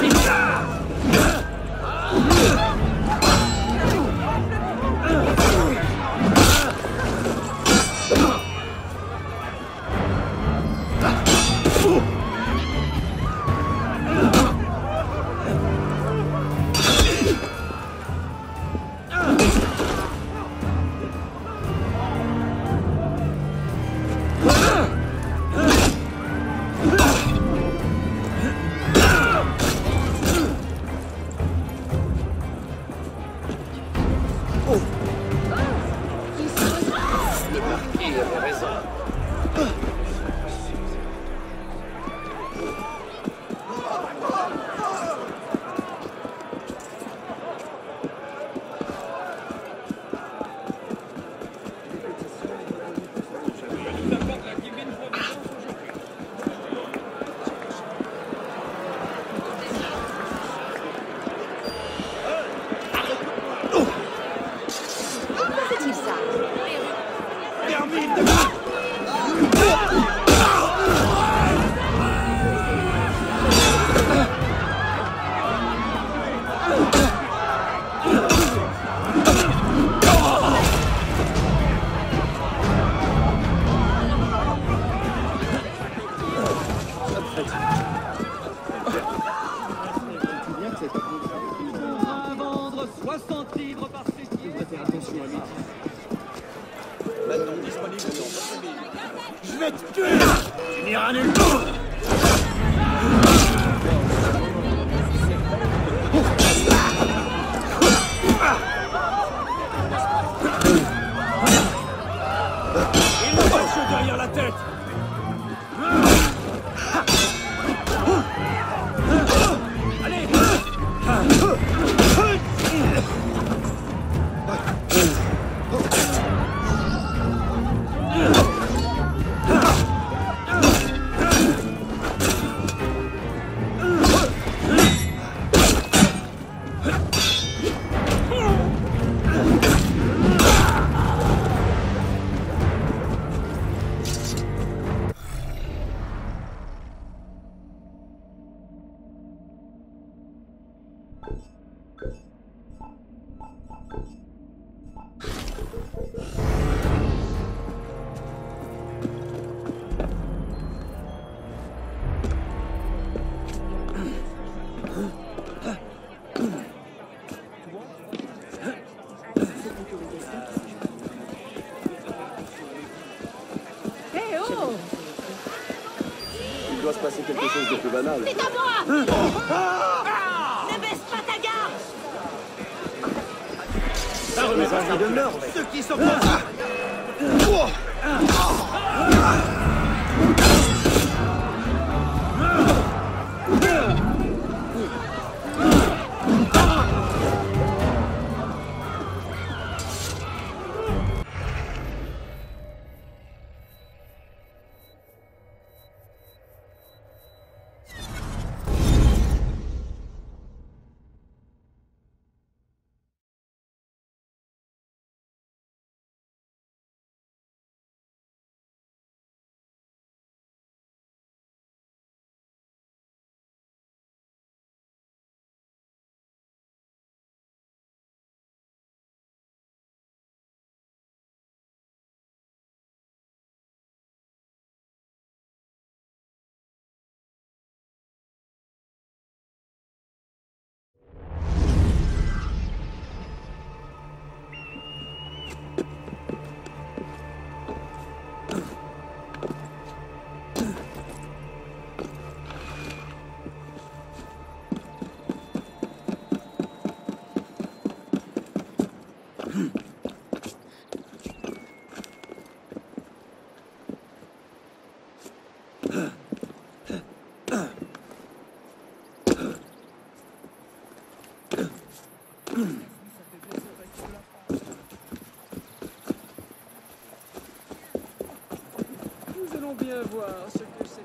Sita! the honor. Oh Il doit se passer quelque chose de plus banal. C'est à moi hein ah Ceux qui sont contre bien voir ce que c'est.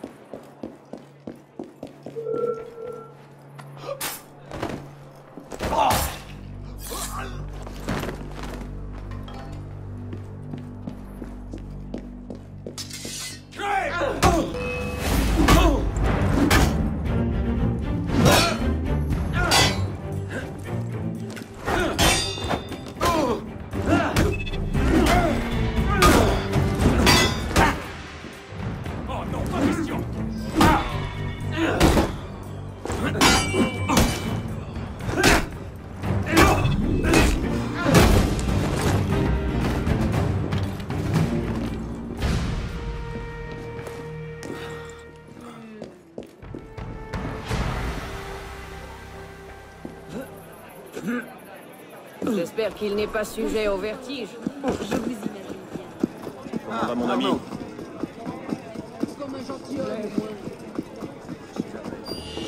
J'espère qu'il n'est pas sujet au vertige. Je vous imagine bien. Comment va mon ami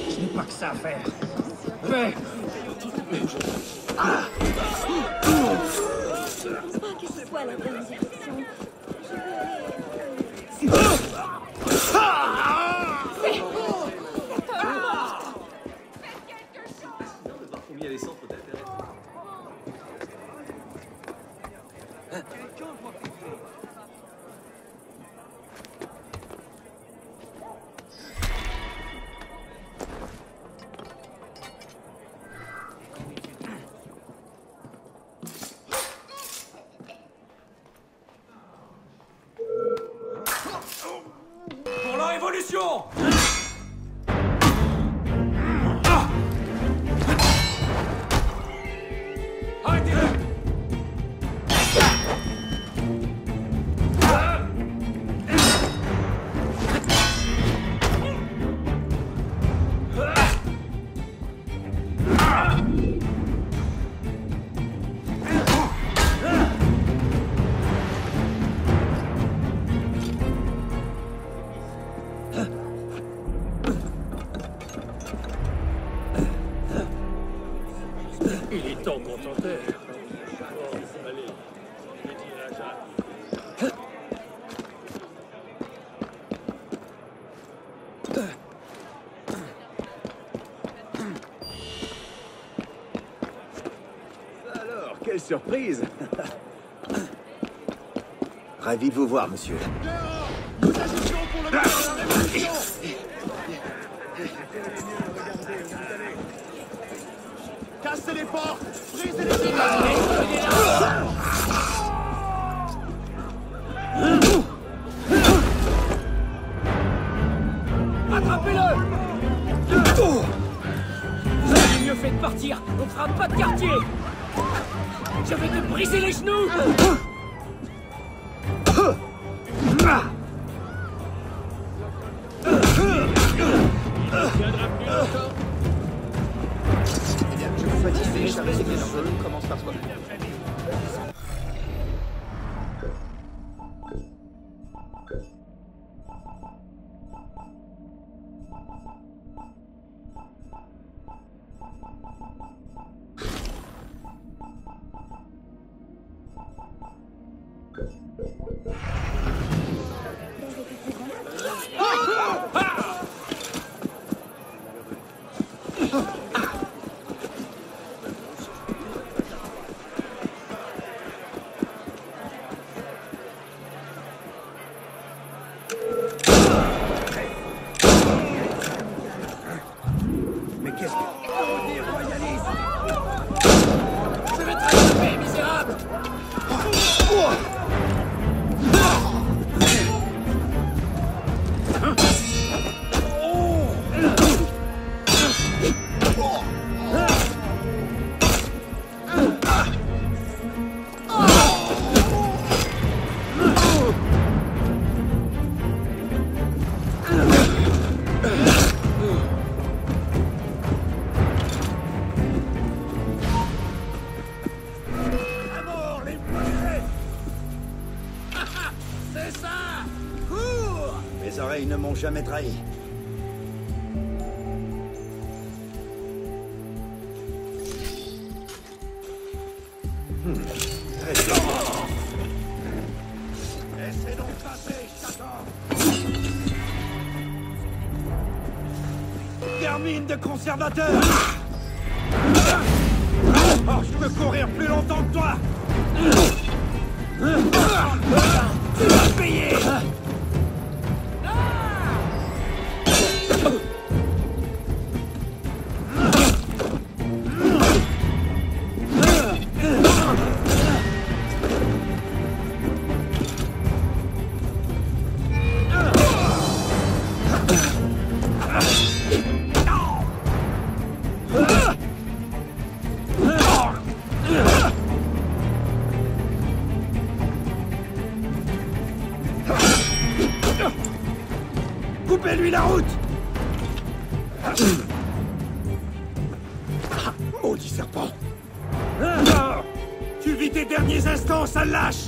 Je n'ai pas que ça à faire. Mais... Que révolution Alors, quelle surprise Ravi de vous voir, monsieur. Cassez les portes Brisez les fera pas de quartier. Je vais te briser les genoux Oreilles ne m'ont jamais trahi. Laissez donc passer, Termine de conservateur. Oh, je peux courir plus longtemps que toi. Tu vas payer Coupez-lui la route Maudit serpent Tu vis tes derniers instants, sale lâche